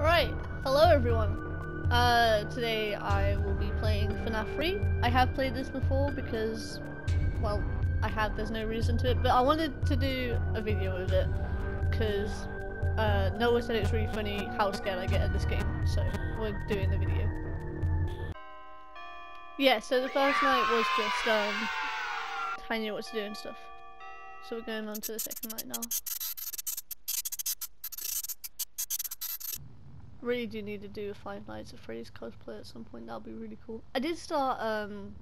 Alright, hello everyone. Uh, today I will be playing FNAF 3. I have played this before because, well, I have, there's no reason to it, but I wanted to do a video of it because uh, Noah said it's really funny how scared I get at this game, so we're doing the video. Yeah, so the first night was just um, finding out what to do and stuff. So we're going on to the second night now. Really do need to do a Five Nights at Freddy's cosplay at some point. That'll be really cool. I did start um,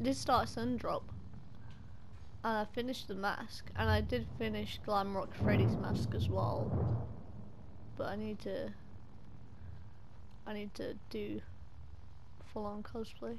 did start Sundrop, and I finished the mask, and I did finish Glamrock Freddy's mask as well. But I need to, I need to do full-on cosplay.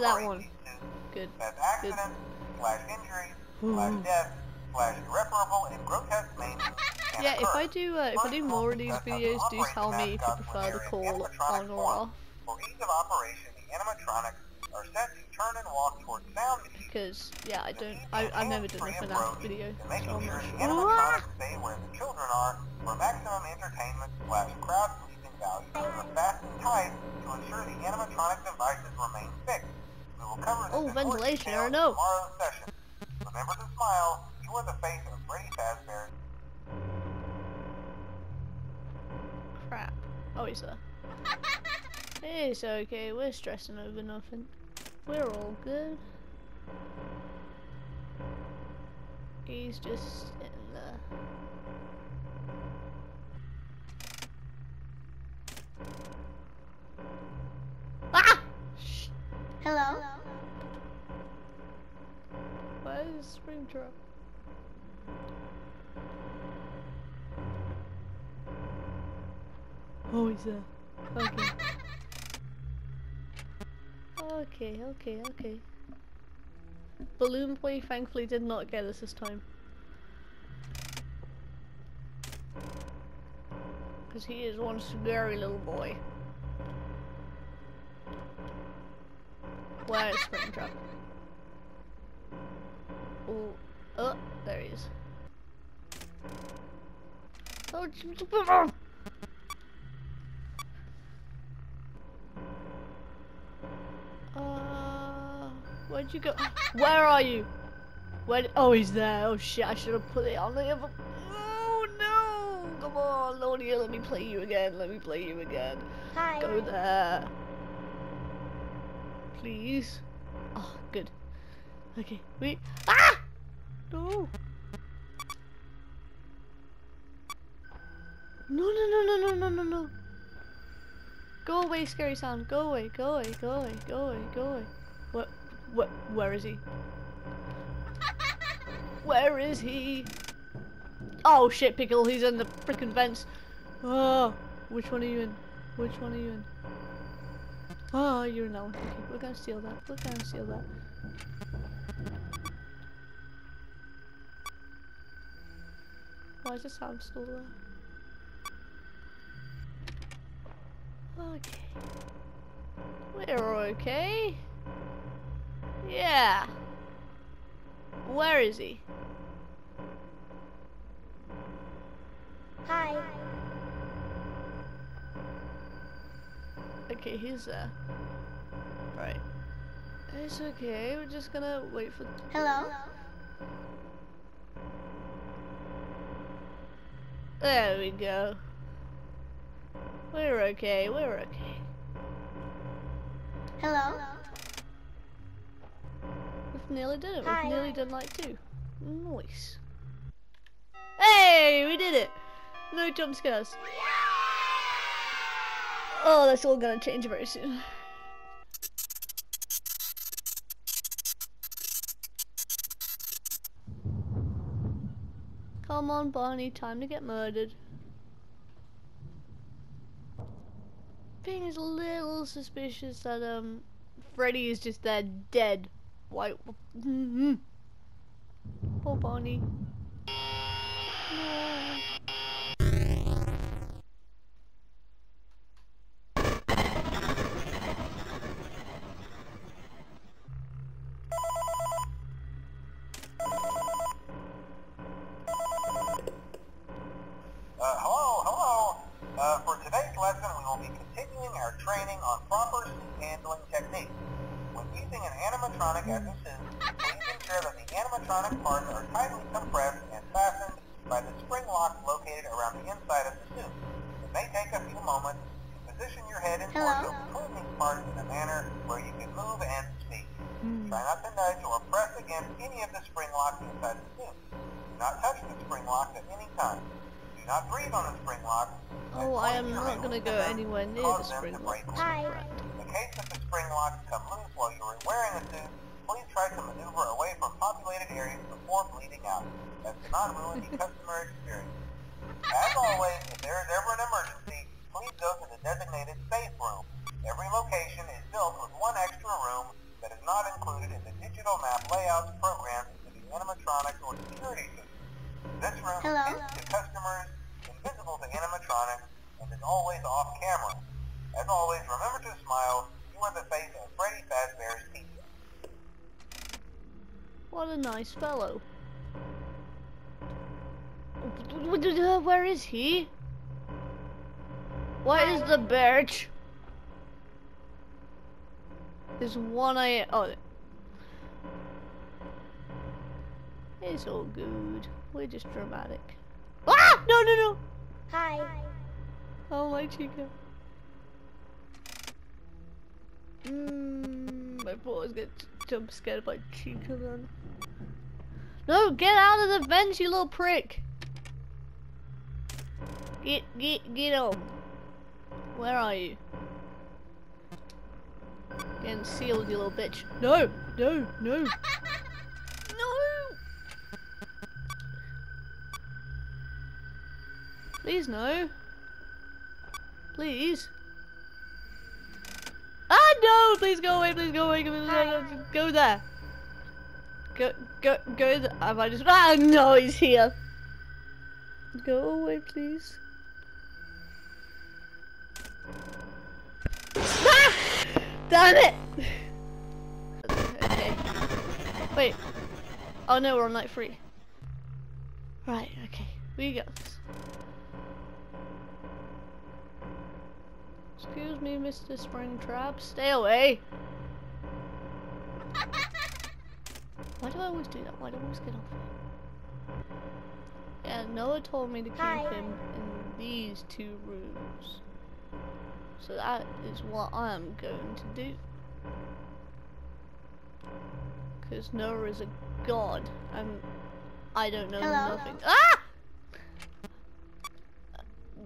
To that one. suits Good. slash injuries slash death slash irreparable and grotesque maintenance Yeah, if. I do uh, if I do more of these videos, do tell me if you prefer the call on or off. For ease of operation, the animatronics are set to turn and walk towards sound. Because yeah, I don't I I've never done a FNAF video, so I'm not the sure. animatronics stay where the children are for maximum entertainment slash crowd pleasing value. Are fast and tight to ensure the animatronic devices remain fixed. We will cover this Oh, ventilation, I know. Remember to smile. You are the face of Freddy Fazbear. Crap. Oh, he's there. Uh, it's okay. We're stressing over nothing. We're all good. He's just sitting there. Hello? Where is Springtrap? Oh, he's there. Okay. Okay, okay, okay. Balloon Boy thankfully did not get us this time. Because he is one scary little boy. Where is Springtrap? Oh, oh, there he is. Oh, uh, where'd you go? Where are you? Where? Oh, he's there. Oh shit! I should have put it on the other. Oh no! Come on, Lordia, let me play you again. Let me play you again. Hi. Go there. Please. Oh, good. Okay, wait. Ah! No. No, no, no, no, no, no, no, no. Go away, scary sound. Go away, go away, go away, go away, go away. What? What? Where is he? Where is he? Oh shit, Pickle, he's in the freaking vents. Oh, which one are you in? Which one are you in? Oh, you're in we're gonna steal that. We're gonna steal that. Why is the sound still there? Okay. We're okay. Yeah. Where is he? Hi. Okay, he's there. Right. It's okay, we're just gonna wait for Hello? There we go. We're okay, we're okay. Hello? We've nearly done it. Hi. We've nearly done like two. Nice. Hey, we did it! No jump scares. Oh, that's all gonna change very soon. Come on, Barney, time to get murdered. Being is a little suspicious that, um, Freddy is just there dead. Why? Mm-hmm. Poor Barney. Before bleeding out. That cannot ruin the customer experience. As always, if there is ever an emergency, please go to the designated safe room. Every location is built with one extra room that is not included in the digital map layouts programmed into the animatronics or security system. This room Hello? is to customers, invisible to animatronics, and is always off camera. As always, remember to smile. You are the face of Freddy Fazbear's Pizza. What a nice fellow. Where is he? Where is the birch? There's one I oh It's all good. We're just dramatic. Ah! No no no! Hi. Oh my Chica. Mm, my was get jump scared by Chica then. No, get out of the vent, you little prick! Get, get, get on. Where are you? Getting sealed, you little bitch. No, no, no. No! Please no. Please. No! Please go away. Please go away. Go, there. Go go go. Th have I just? Ah no! He's here. Go away, please. Ah! Damn it! Okay. Wait. Oh no, we're on night three. Right. Okay. We got this. Excuse me, Mr. Springtrap. Stay away. Why do I always do that? Why do I always get off? Yeah, Noah told me to keep Hi. him in these two rooms. So that is what I'm going to do. Because Noah is a god, and I don't know Hello? nothing. Ah!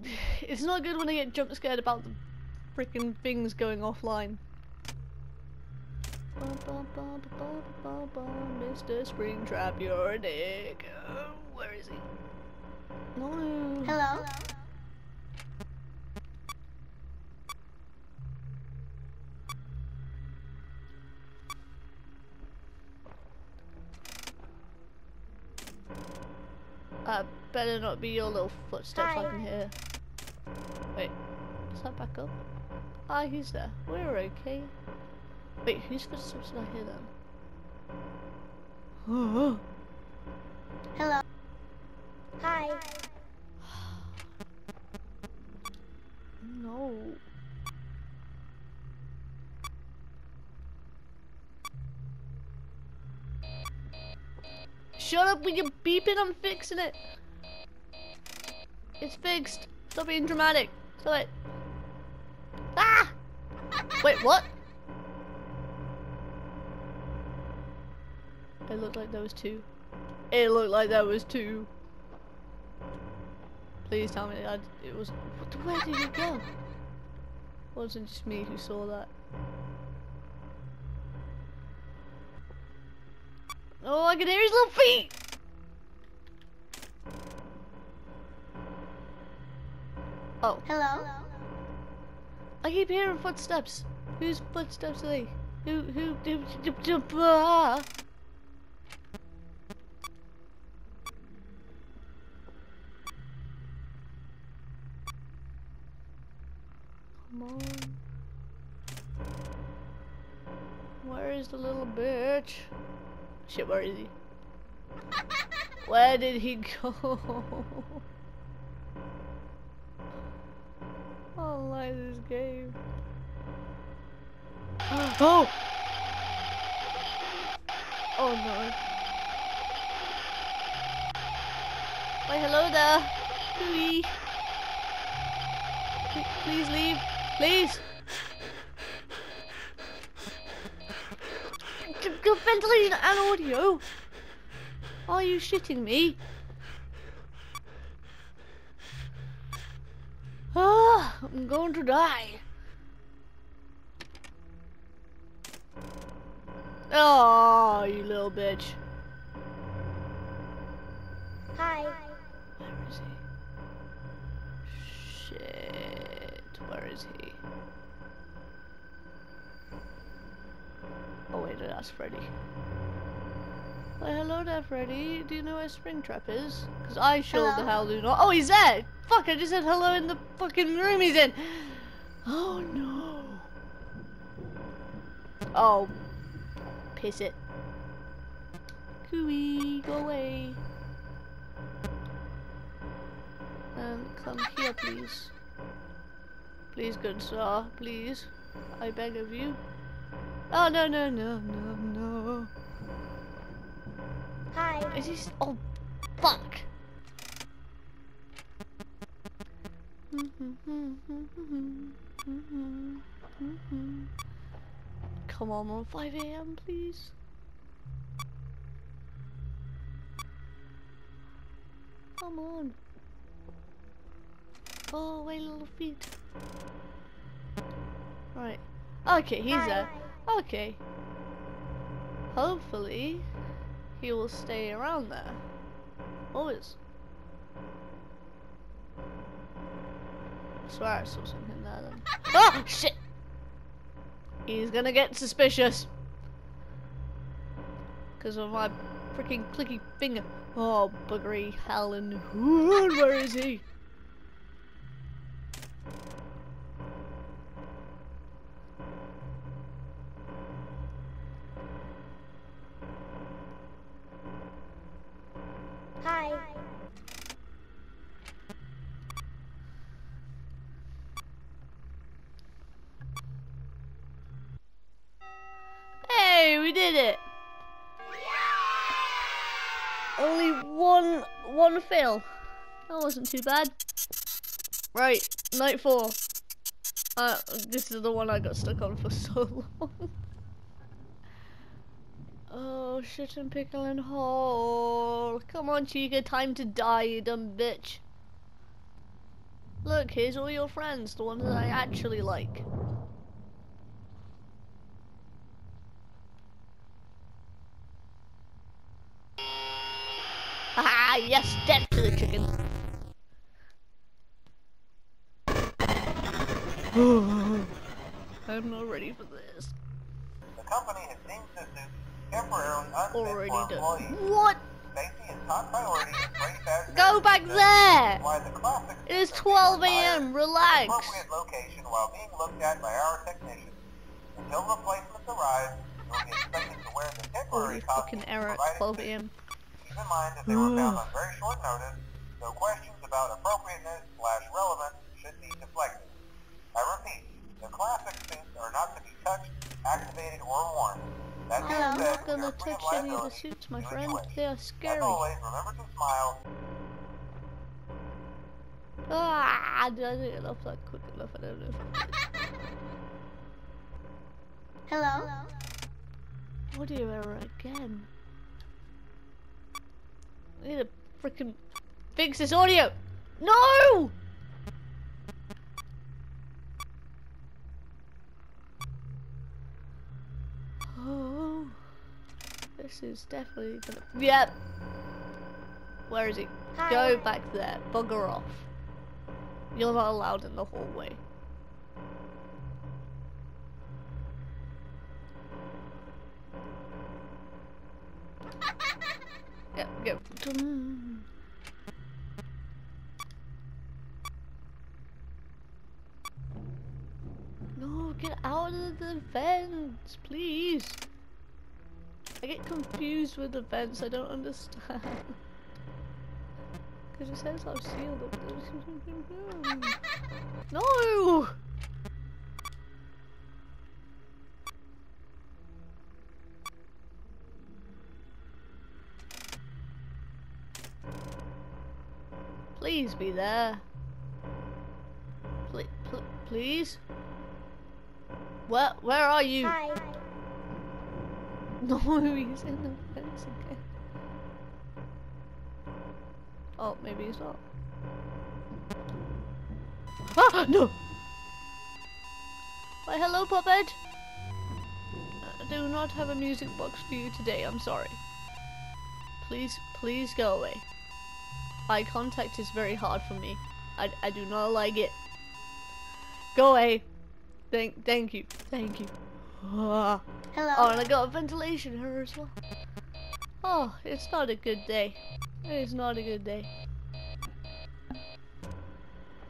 It's not good when I get jump scared about the freaking things going offline. Ba, ba, ba, ba, ba, ba, ba, Mr. Springtrap, you're a dick. Oh, where is he? No. Hello. Uh, better not be your little footsteps I can hear. Wait, is that back up? Ah, he's there. We're okay. Wait, whose footsteps did I hear then? Oh, Hello. Hi. no. Shut up with your beeping, I'm fixing it. It's fixed. Stop being dramatic. Stop it. Wait, what? It looked like there was two. It looked like there was two. Please tell me that it was. What, where did it go? It wasn't just me who saw that. Oh, I can hear his little feet! Oh. Hello? I keep hearing footsteps. Whose footsteps are they? Who, who, who, who, who, who ah. Come on. Where is the little bitch? Shit, where is he? Where did he go? I don't like this game. Oh! Oh no. Why hello there. Louis. P- Please leave. Please. G- g- Ventilation and audio. Are you shitting me? Ah, I'm going to die. Oh, you little bitch. Hi. Where is he? Shit, where is he? Oh wait, that's Freddy. Well, hello there, Freddy. Do you know where Springtrap is? Because I sure the hell do not. Oh, he's there! Fuck, I just said hello in the fucking room he's in! Oh no. Oh. Piss it. Cooey, go away. Um, come here, please. Please, good sir, please. I beg of you. Oh, no, no, no, no, no. Hi. Is this... Oh, fuck! Mm-hmm, mm-hmm, mm-hmm, Come on, on 5 a.m., please. Come on. Oh, wait, little feet. Right. Okay, he's Hi. there. Okay. Hopefully, he will stay around there. Always. I swear I saw something there then. Oh, shit! He's gonna get suspicious. Because of my freaking clicky finger. Oh, buggery hell Helen. Where is he? Wasn't too bad. Right, night four. Uh, this is the one I got stuck on for so long. oh, shit and pickle and hole. Come on, Chica, time to die, you dumb bitch. Look, here's all your friends, the ones that I actually like. Ah, yes, death to the chicken. I'm not ready for this. The company has deemed suit temporarily unfit Already for done. employees. What? Safety is top priority in Freddy Fazbear's Go back there! The It is suits are being 12 a.m. Relax. appropriate location while being looked at by our technicians. Until replacements arrive, you'll be expected to wear the temporary costume fucking error at 12 a.m. Keep in mind that they were found on very short notice, so questions about appropriateness slash relevance should be deflected. I repeat, the classic suits are not to be touched, activated, or worn. That being I'm said, not gonna you're free of touch any of the suits, my friend. you wish. They are As scary. always, remember to smile. Ah, did I do it off that quick enough? I don't know. if I did. Hello? Audio error again. I need to freaking fix this audio. No! Oh, this is definitely gonna. Yep. Where is he? Hi. Go back there. Bugger off. You're not allowed in the hallway. Yep, go. Dum. No, get out of the vents, please. I get confused with the vents, I don't understand. Because it says I've sealed it. no! Please be there. Please, pl please. Where, where are you? Hi. No, he's in the fence again. Oh, maybe he's not. Ah, no! Why, hello, puppet! I do not have a music box for you today, I'm sorry. Please, please go away. Eye contact is very hard for me. I, I do not like it. Go away. Thank, thank you, thank you. Ah. Hello. Oh, and I got a ventilation here as well. Oh, it's not a good day. It's not a good day.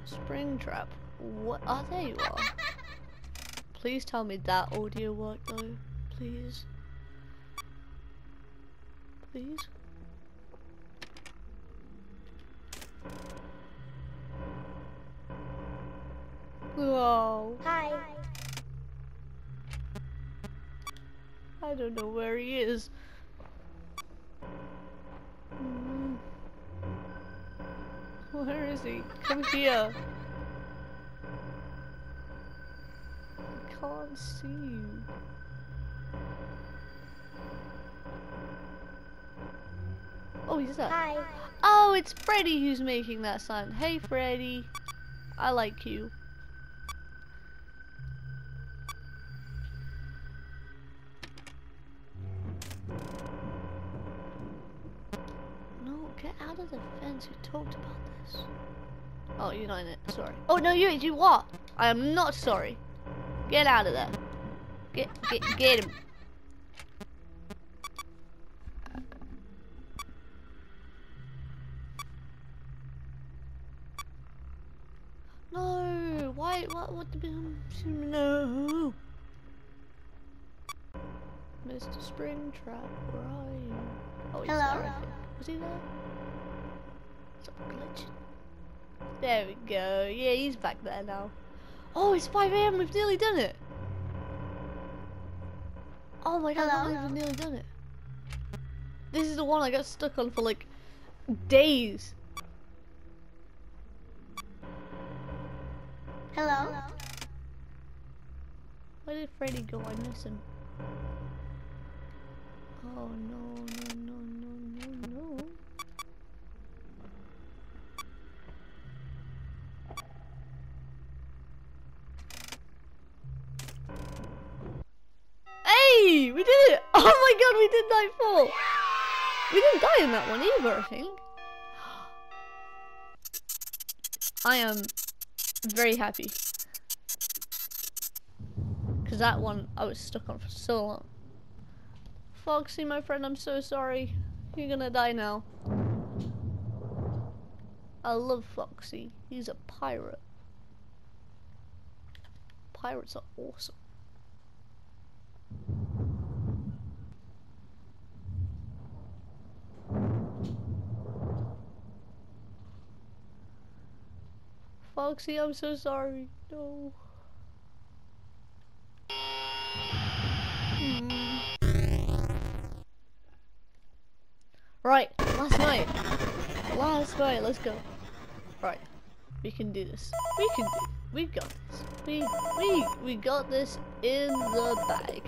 Springtrap. What? Oh, there you are. Please tell me that audio worked though. Please. Please. Whoa. Hi. I don't know where he is. Mm. Where is he? Come here. I can't see you. Oh, he's there. Hi. Oh, it's Freddy who's making that sound. Hey, Freddy. I like you. Sorry. Oh, no, you you what? I am not sorry. Get out of there. Get, get, get him. No, why, what, what the, no. Mr. Springtrap, where are you? Oh, he's Hello? there, I think. Was he there? Stop glitching. There we go. Yeah, he's back there now. Oh, it's 5 a.m. We've nearly done it. Oh my god, I can't believe Hello? we've nearly done it. This is the one I got stuck on for like days. Hello. Hello. Where did Freddy go? I miss him. Oh no, no, no, no, no, no. We did it! Oh my god, we did night four! We didn't die in that one either, I think. I am very happy. Because that one I was stuck on for so long. Foxy, my friend, I'm so sorry. You're gonna die now. I love Foxy. He's a pirate. Pirates are awesome. Foxy, I'm so sorry. No. Hmm. Right, last night. Last night, let's go. Right, we can do this. We can do. We got this. We we we got this in the bag.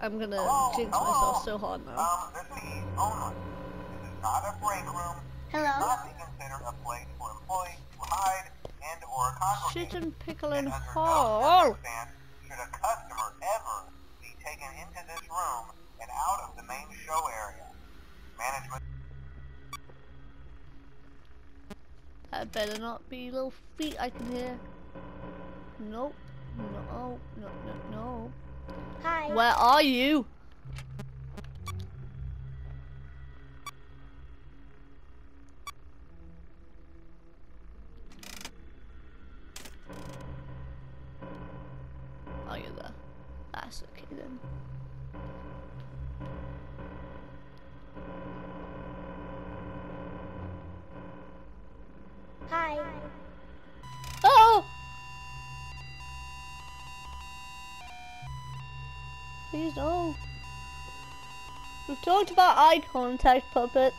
I'm gonna Hello? jinx Hello? myself so hard now. Um, this is Ease only. This is not a break room. Hello. Not be considered a place for employees to hide and or congregate. Shit and pickle And and under no should a customer ever be taken into this room and out of the main show area. Management That That better not be little feet I can hear. Nope. No, no, no, no. Hi. Where are you? Please no. We've talked about eye contact, puppet.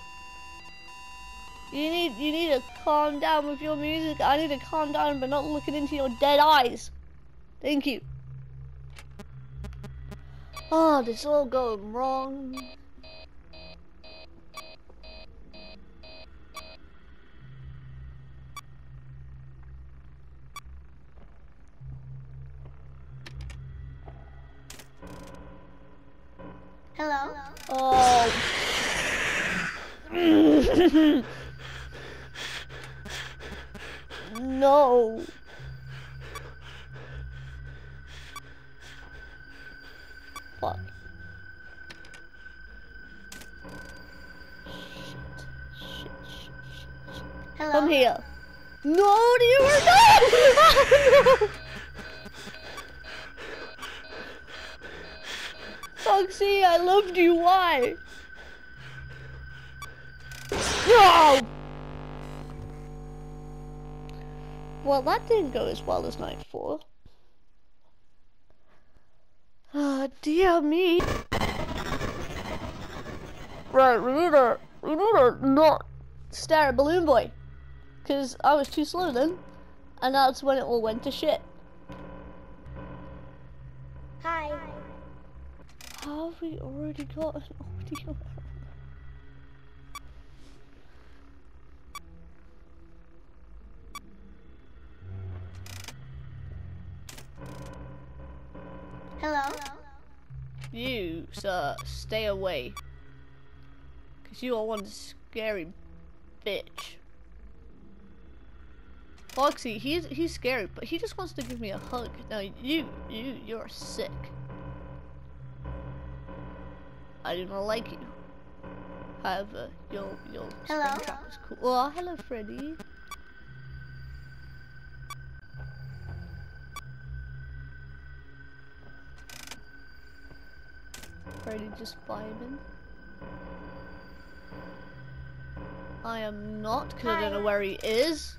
You need you need to calm down with your music. I need to calm down but not looking into your dead eyes. Thank you. Oh, this is all going wrong. Hello. Oh. no. Fuck. Shit. Shit, shit, shit, shit. Hello. Come here. No, dear, no! no! Foxy, I loved you. Why? No! Well, that didn't go as well as night four. Ah, dear me. Right, we need to, we need to not stare at Balloon Boy. Because I was too slow then. And that's when it all went to shit. Hi. Have we already got an audio? Hello. You, sir, stay away. Because you are one scary bitch. Foxy, he's he's scary, but he just wants to give me a hug. Now you, you, you're sick. I do not like you. However, your your Hello? trap is cool. Oh, hello, Freddy. Freddy just vibing. I am not, because I don't know where he is.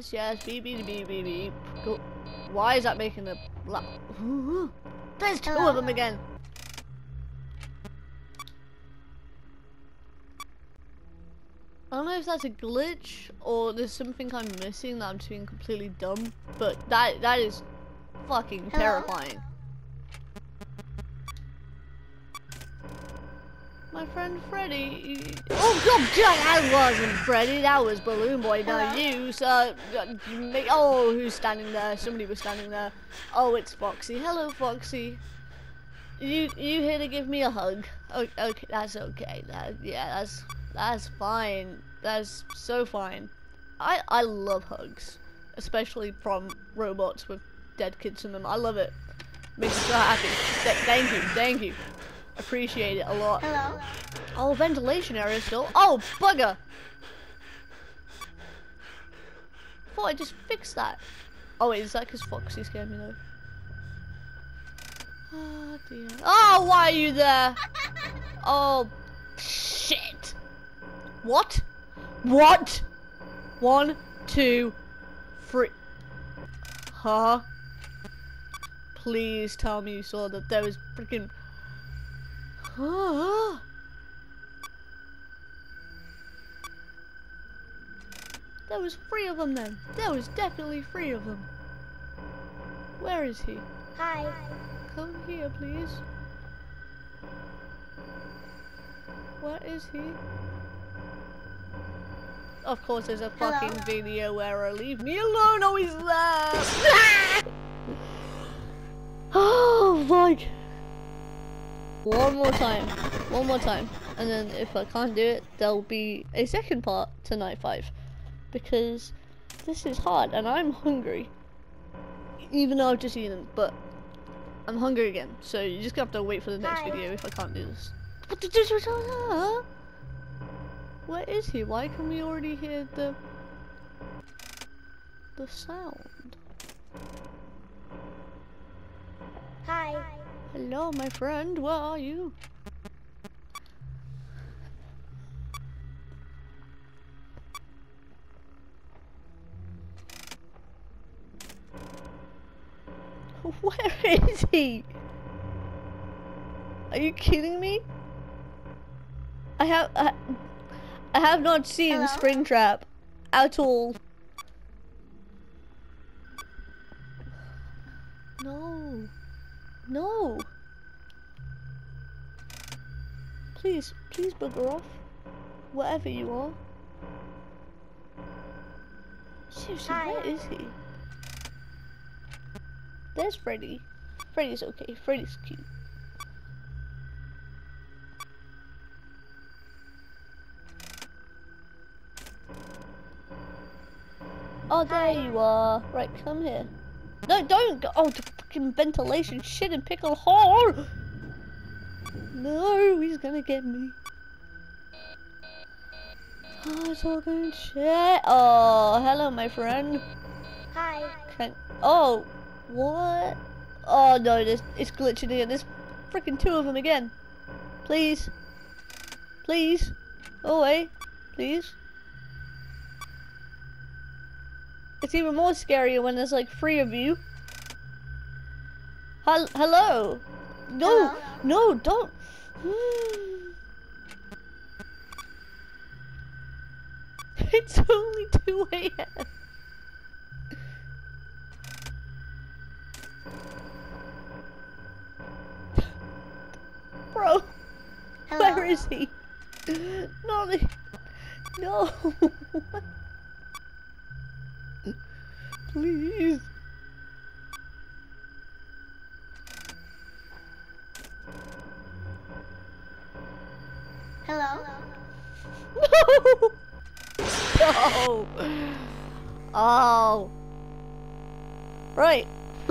Yes, yes, beep, beep, beep, beep, beep. Go. Why is that making la- There's two of them again. I don't know if that's a glitch or there's something I'm missing that I'm just being completely dumb, but that that is fucking Hello? terrifying. My friend Freddy. Oh god, that wasn't Freddy. That was Balloon Boy. Now you, sir. you make- Oh, who's standing there? Somebody was standing there. Oh, it's Foxy. Hello, Foxy. You you here to give me a hug? Okay, okay that's okay. That yeah, that's that's fine. That's so fine. I I love hugs, especially from robots with dead kids in them. I love it. Makes me so happy. Th- thank you, thank you. Appreciate it a lot. Hello. Oh, ventilation area still. Oh, bugger! Thought I just fixed that. Oh, wait, is that because Foxy scared me though? Oh dear. Oh, why are you there? Oh, shit! What? What? One, two, three. Huh? Please tell me you saw that there was freaking. There was three of them then. There was definitely three of them. Where is he? Hi. Come here, please. Where is he? Of course, there's a Hello? fucking video where error. Leave me alone. Oh, he's there. oh my. One more time, one more time, and then if I can't do it, there'll be a second part to night five, because this is hard and I'm hungry. Even though I've just eaten, but I'm hungry again. So you just have to wait for the next Hi. video if I can't do this. Where is he? Why can we already hear the the sound? Hi. Hello, my friend. Where are you? Where is he? Are you kidding me? I have I, I have not seen Hello? Springtrap at all. No. No. Please, please bugger off. Wherever you are. Seriously, Hi. where is he? There's Freddy. Freddy's okay. Freddy's cute. Oh, there you are. Right, come here. No, don't go. Oh, the fucking ventilation shit and pickle hole. No, he's gonna get me. Oh, it's all going shit. Oh, hello, my friend. Hi. Can oh, what? Oh no, this it's glitching here. There's freaking two of them again. Please, please, oh, go away, please. It's even more scarier when there's like three of you. Hel hello. No, Hello? no, don't. it's only 2 a.m. Bro, Hello. where is he? No, no. Please. Hello. No. No. Oh. oh. Right.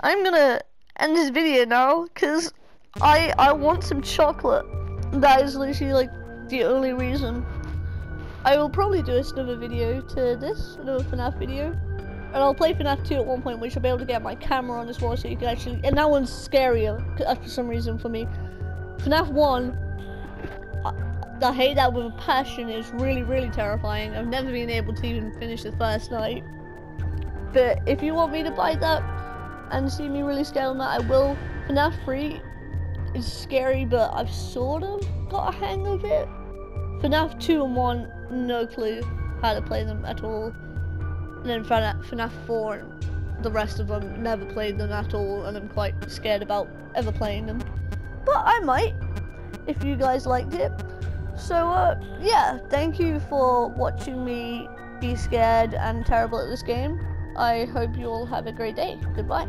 I'm gonna end this video now because I I want some chocolate. That is literally like the only reason. I will probably do another video to this, another FNAF video. And I'll play FNAF 2 at one point, which I'll be able to get my camera on as well, so you can actually. And that one's scarier for some reason for me. FNAF 1, I, I hate that with a passion. It's really, really terrifying. I've never been able to even finish the first night. But if you want me to buy that and see me really scale on that, I will. FNAF 3 is scary, but I've sort of got a hang of it. FNAF 2 and 1, no clue how to play them at all. And then FNAF, FNAF 4 and the rest of them, never played them at all, and I'm quite scared about ever playing them. But I might, if you guys liked it. So, uh, yeah, thank you for watching me be scared and terrible at this game. I hope you all have a great day. Goodbye.